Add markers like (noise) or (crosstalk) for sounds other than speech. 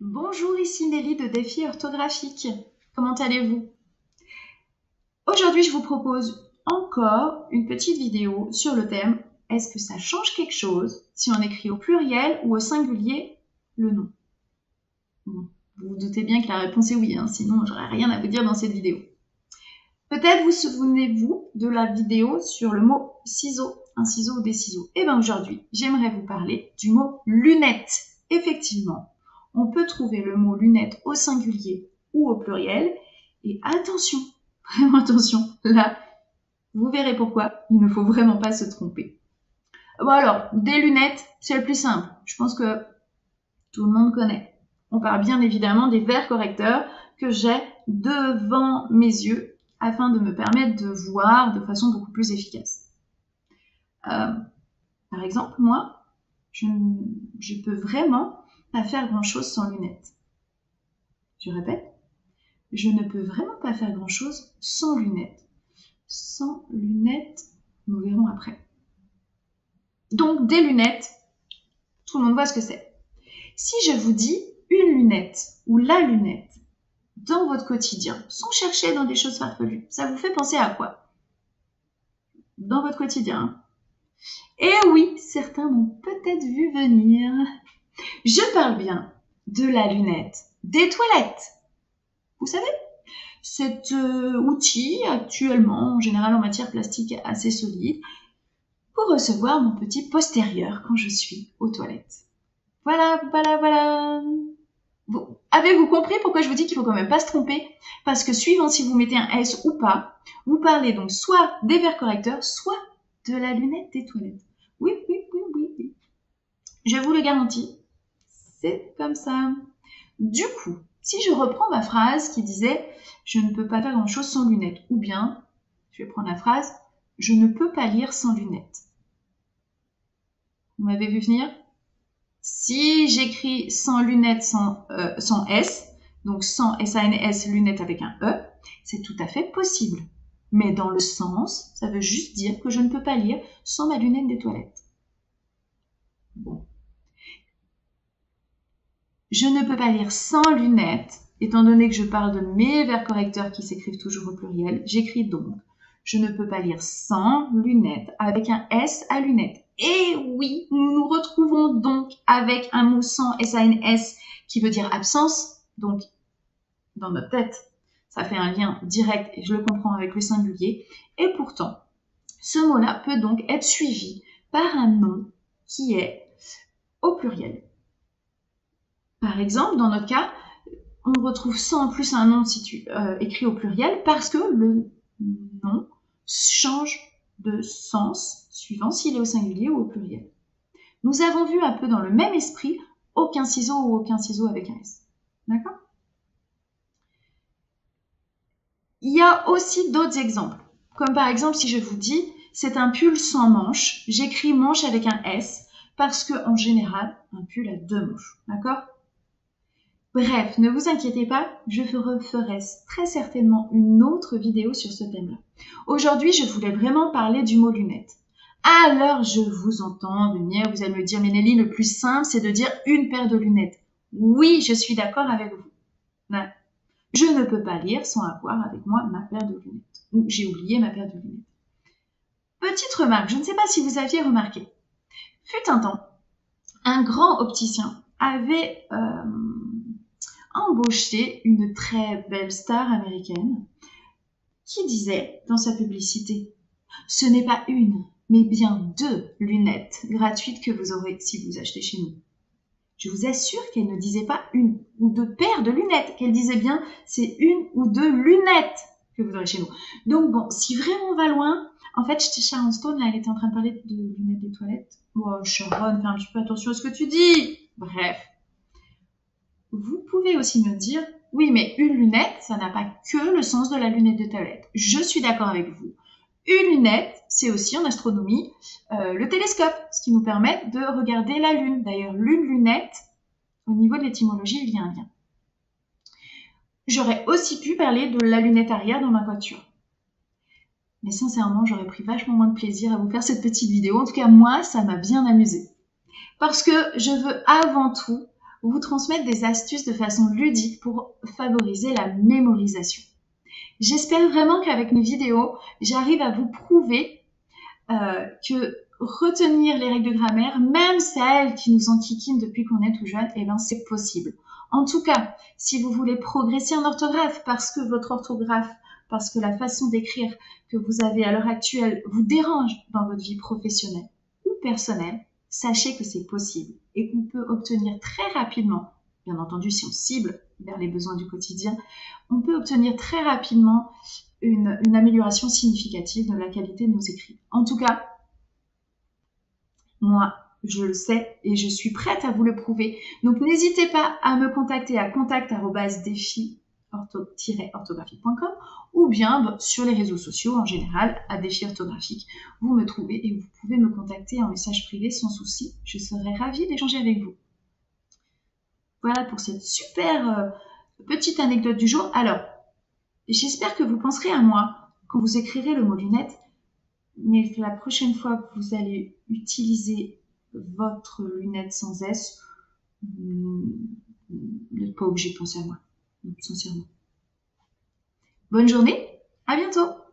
Bonjour, ici Nelly de Défi orthographique. Comment allez-vous? Aujourd'hui, je vous propose encore une petite vidéo sur le thème Est-ce que ça change quelque chose si on écrit au pluriel ou au singulier le nom? Vous vous doutez bien que la réponse est oui, hein, sinon j'aurais rien à vous dire dans cette vidéo. Peut-être vous souvenez-vous de la vidéo sur le mot ciseau, un ciseau ou des ciseaux. Et eh bien aujourd'hui, j'aimerais vous parler du mot lunette. Effectivement, on peut trouver le mot lunette au singulier ou au pluriel. Et attention, (laughs) vraiment attention, là, vous verrez pourquoi il ne faut vraiment pas se tromper. Bon alors, des lunettes, c'est le plus simple. Je pense que tout le monde connaît. On parle bien évidemment des verres correcteurs que j'ai devant mes yeux afin de me permettre de voir de façon beaucoup plus efficace. Euh, par exemple, moi, je, je peux vraiment faire grand-chose sans lunettes. Je répète, je ne peux vraiment pas faire grand-chose sans lunettes. Sans lunettes, nous verrons après. Donc des lunettes, tout le monde voit ce que c'est. Si je vous dis une lunette ou la lunette dans votre quotidien, sans chercher dans des choses farfelues, ça vous fait penser à quoi? Dans votre quotidien. Eh oui, certains m'ont peut-être vu venir. Je parle bien de la lunette des toilettes. Vous savez, cet euh, outil actuellement en général en matière plastique assez solide pour recevoir mon petit postérieur quand je suis aux toilettes. Voilà, voilà, voilà. Avez-vous compris pourquoi je vous dis qu'il faut quand même pas se tromper? Parce que suivant si vous mettez un S ou pas, vous parlez donc soit des verres correcteurs, soit de la lunette des toilettes. Oui, oui, oui, oui, oui. Je vous le garantis, comme ça. Du coup, si je reprends ma phrase qui disait je ne peux pas faire grand chose sans lunettes, ou bien, je vais prendre la phrase je ne peux pas lire sans lunettes. Vous m'avez vu venir? Si j'écris sans lunettes sans, euh, sans S, donc sans S-A-N-S, lunettes avec un E, c'est tout à fait possible. Mais dans le sens, ça veut juste dire que je ne peux pas lire sans ma lunette des toilettes. Bon. Je ne peux pas lire sans lunettes, étant donné que je parle de mes vers correcteurs qui s'écrivent toujours au pluriel. J'écris donc je ne peux pas lire sans lunettes avec un S à lunettes. Et oui, nous nous retrouvons donc avec un mot sans S-A-N-S qui veut dire absence. Donc, dans notre tête, ça fait un lien direct et je le comprends avec le singulier. Et pourtant, ce mot-là peut donc être suivi par un nom qui est au pluriel. Par exemple, dans notre cas, on retrouve sans plus un nom euh, écrit au pluriel parce que le nom change de sens suivant s'il est au singulier ou au pluriel. Nous avons vu un peu dans le même esprit aucun ciseau ou aucun ciseau avec un S. D'accord? Il y a aussi d'autres exemples. Comme par exemple si je vous dis c'est un pull sans manche, j'écris manche avec un S parce que en général un pull a deux manches. D'accord? Bref, ne vous inquiétez pas, je ferai très certainement une autre vidéo sur ce thème-là. Aujourd'hui, je voulais vraiment parler du mot lunette. Alors, je vous entends venir, vous allez me dire, mais Nelly, le plus simple, c'est de dire une paire de lunettes. Oui, je suis d'accord avec vous. Je ne peux pas lire sans avoir avec moi ma paire de lunettes. Ou j'ai oublié ma paire de lunettes. Petite remarque, je ne sais pas si vous aviez remarqué. Fut un temps, un grand opticien avait euh, embauché une très belle star américaine qui disait dans sa publicité Ce n'est pas une, mais bien deux lunettes gratuites que vous aurez si vous achetez chez nous. Je vous assure qu'elle ne disait pas une ou deux paires de lunettes, qu'elle disait bien c'est une ou deux lunettes que vous aurez chez nous. Donc bon, si vraiment on va loin, en fait, Sharon Stone, là, elle était en train de parler de lunettes des toilettes. Oh, Sharon, fais un petit peu attention à ce que tu dis. Bref, vous pouvez aussi me dire, oui, mais une lunette, ça n'a pas que le sens de la lunette de toilette. Je suis d'accord avec vous. Une lunette, c'est aussi en astronomie euh, le télescope, ce qui nous permet de regarder la Lune. D'ailleurs, l'une lunette, au niveau de l'étymologie, il y a un lien. J'aurais aussi pu parler de la lunette arrière dans ma voiture. Mais sincèrement, j'aurais pris vachement moins de plaisir à vous faire cette petite vidéo. En tout cas, moi, ça m'a bien amusé. Parce que je veux avant tout vous transmettre des astuces de façon ludique pour favoriser la mémorisation. J'espère vraiment qu'avec mes vidéos, j'arrive à vous prouver euh, que retenir les règles de grammaire, même celles qui nous enquiquinent depuis qu'on est tout jeune, eh ben c'est possible. En tout cas, si vous voulez progresser en orthographe parce que votre orthographe, parce que la façon d'écrire que vous avez à l'heure actuelle vous dérange dans votre vie professionnelle ou personnelle, sachez que c'est possible et qu'on peut obtenir très rapidement, bien entendu si on cible vers les besoins du quotidien, on peut obtenir très rapidement une, amélioration significative de la qualité de nos écrits. En tout cas, moi, je le sais et je suis prête à vous le prouver. Donc n'hésitez pas à me contacter à contact-orthographique.com ou bien bah, sur les réseaux sociaux en général à défi orthographique. Vous me trouvez et vous pouvez me contacter en message privé sans souci. Je serai ravie d'échanger avec vous. Voilà pour cette super euh, petite anecdote du jour. Alors, j'espère que vous penserez à moi quand vous écrirez le mot lunette mais la prochaine fois que vous allez utiliser votre lunette sans S, vous n'êtes pas obligé de penser à moi, sincèrement. Bonne journée, à bientôt